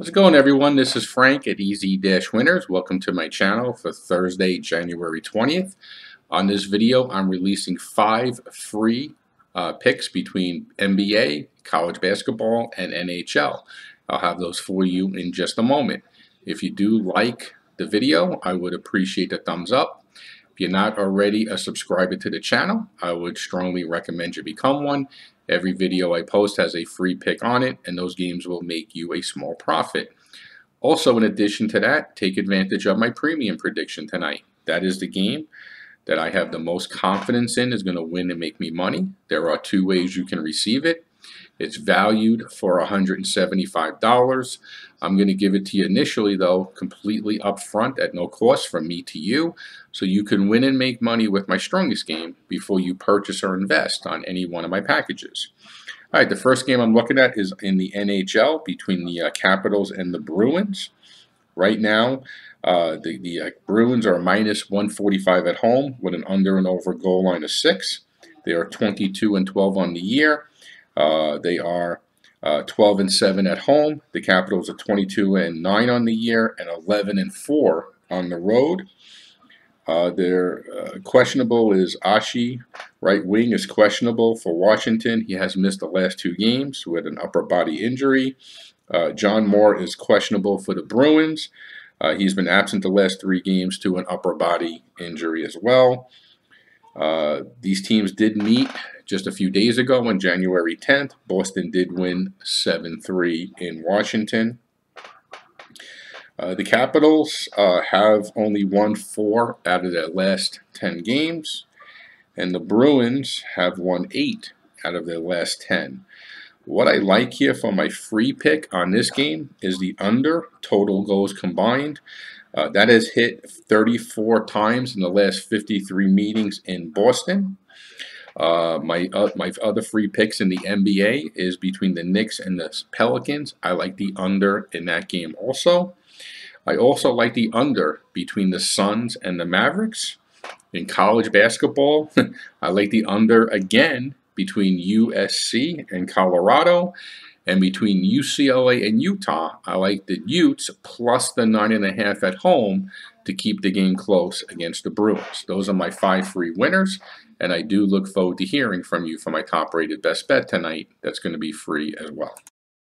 How's it going everyone? This is Frank at Easy Dash Winners. Welcome to my channel for Thursday, January 20th. On this video, I'm releasing five free uh, picks between NBA, college basketball, and NHL. I'll have those for you in just a moment. If you do like the video, I would appreciate a thumbs up. You're not already a subscriber to the channel, I would strongly recommend you become one. Every video I post has a free pick on it, and those games will make you a small profit. Also, in addition to that, take advantage of my premium prediction tonight. That is the game that I have the most confidence in is going to win and make me money. There are two ways you can receive it. It's valued for $175. I'm going to give it to you initially, though, completely upfront at no cost from me to you, so you can win and make money with my strongest game before you purchase or invest on any one of my packages. All right, the first game I'm looking at is in the NHL between the uh, Capitals and the Bruins. Right now, uh, the, the uh, Bruins are minus 145 at home with an under and over goal line of 6. They are 22 and 12 on the year. Uh, they are uh, 12 and 7 at home. The Capitals are 22 and 9 on the year and 11 and 4 on the road. Uh, their uh, questionable is Oshie, right wing is questionable for Washington. He has missed the last two games with an upper body injury. Uh, John Moore is questionable for the Bruins. Uh, he's been absent the last three games to an upper body injury as well. Uh, these teams did meet just a few days ago on January 10th. Boston did win 7-3 in Washington. Uh, the Capitals uh, have only won four out of their last 10 games, and the Bruins have won eight out of their last 10. What I like here for my free pick on this game is the under total goals combined. Uh, that has hit 34 times in the last 53 meetings in Boston. Uh, my uh, my other free picks in the NBA is between the Knicks and the Pelicans. I like the under in that game also. I also like the under between the Suns and the Mavericks. In college basketball, I like the under again between USC and Colorado. And between UCLA and Utah, I like the Utes plus the nine and a half at home to keep the game close against the Bruins. Those are my five free winners, and I do look forward to hearing from you for my top rated best bet tonight. That's going to be free as well.